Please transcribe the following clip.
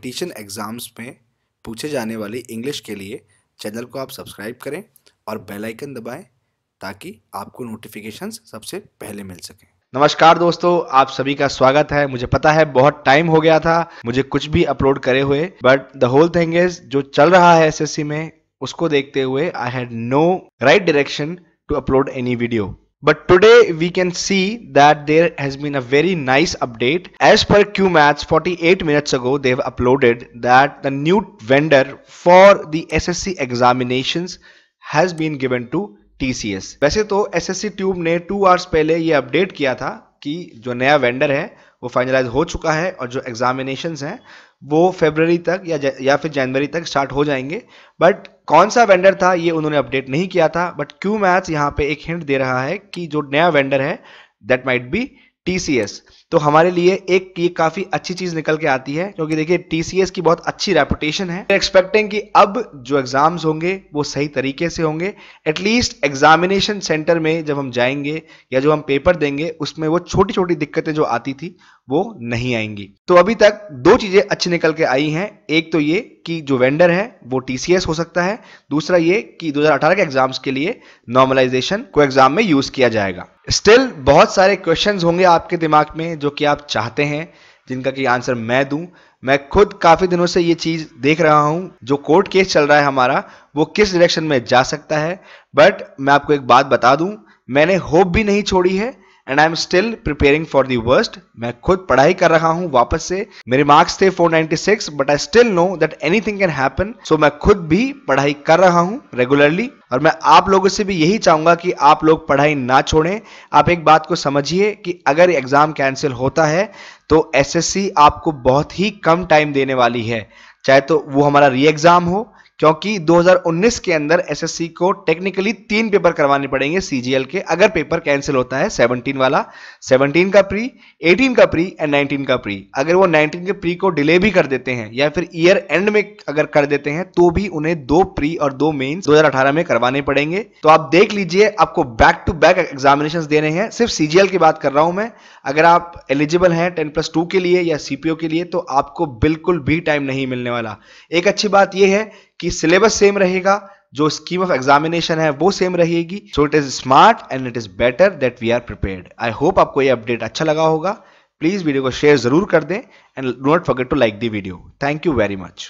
Competition exams में पूछे जाने वाली इंग्लिश के लिए चैनल को आप सब्सक्राइब करें और बेल आइकन दबाएँ ताकि आपको नोटिफिकेशंस सबसे पहले मिल सकें। नमस्कार दोस्तों, आप सभी का स्वागत है। मुझे पता है बहुत टाइम हो गया था, मुझे कुछ भी अपलोड करे हुए but the whole thing is जो चल रहा है एसएससी में, उसको देखते हुए I had no right direction to upload any video But today we can see that there has been a very nice update. As per QMaths 48 minutes ago, they've uploaded that the new vendor for the SSC examinations has been given to TCS. वैसे तो SSC tube ने two hours पहले ये update किया था कि जो नया वेंडर है वो फाइनलाइज हो चुका है और जो एग्जामिनेशन हैं, वो फेबररी तक या या फिर जनवरी तक स्टार्ट हो जाएँगे। बट कौन सा वेंडर था, ये उन्होंने अपडेट नहीं किया था। बट क्यू मैथ्स यहाँ पे एक हिंट दे रहा है कि जो नया वेंडर है दैट माइट बी टीसीएस तो हमारे लिए एक ये काफ़ी अच्छी चीज़ निकल के आती है, क्योंकि देखिए टीसीएस की बहुत अच्छी रेपुटेशन है। एक्सपेक्टिंग कि अब जो एग्ज़ाम्स होंगे, वो सही तरीके से होंगे। एटलीस्ट एग्जामिनेशन सेंटर में जब हम जाएँगे या जो हम पेपर देंगे, उसमें वो छोटी छोटी दिक्कतें जो आती थी वो नहीं आएँगी। तो अभी तक दो चीज़ें अच्छी निकल के आई हैं। एक तो ये कि जो वेंडर है, वो टीसीएस हो सकता है। दूसरा ये कि 2018 के एग्ज़ाम्स के लिए नॉर्मलाइजेशन को एग्ज़ाम में यूज़ किया जाएगा। स्टिल बहुत सारे क्वेश्चंस होंगे आपके दिमाग में जो कि आप चाहते हैं, जिनका कि आंसर मैं दूँ। मैं खुद काफ़ी दिनों से ये चीज़ देख रहा हूँ, जो कोर्ट केस चल रहा है हमारा, वो किस डायरेक्शन में जा सकता है। बट मैं आपको एक बात बता दूँ, मैंने होप भी नहीं छोड़ी है। And I am still preparing for the worst मैं खुद पढ़ाई कर रहा हूँ वापस से। मेरे मार्क्स थे 496 but I still know that anything can happen so मैं खुद भी पढ़ाई कर रहा हूँ रेगुलरली और मैं आप लोगों से भी यही चाहूँगा कि आप लोग पढ़ाई ना छोड़ें। आप एक बात को समझिए कि अगर एग्ज़ाम कैंसिल होता है तो एसएससी आपको बहुत ही कम टाइम देने वाली है। चाहे तो वो हमारा री एग्ज़ाम हो क्योंकि 2019 के अंदर एसएससी को टेक्निकली तीन पेपर करवाने पड़ेंगे सीजीएल के। अगर पेपर कैंसिल होता है 17 वाला 17 का प्री 18 का प्री एंड 19 का प्री अगर वो 19 के प्री को डिले भी कर देते हैं या फिर ईयर एंड में अगर कर देते हैं तो भी उन्हें दो प्री और दो मेन्स 2018 में करवाने पड़ेंगे। तो आप देख लीजिए, आपको बैक टू बैक एग्जामिनेशन देने हैं। सिर्फ़ सीजीएल की बात कर रहा हूँ मैं। अगर आप एलिजिबल हैं टेन प्लस टू के लिए या सीपीओ के लिए तो आपको बिल्कुल भी टाइम नहीं मिलने वाला। एक अच्छी बात यह है कि सिलेबस सेम रहेगा, जो स्कीम ऑफ़ एग्जामिनेशन है, वो सेम रहेगी। So it is smart and it is better that we are prepared I hope आपको ये अपडेट अच्छा लगा होगा। प्लीज़ वीडियो को शेयर ज़रूर कर दें and not forget to like the video thank you very much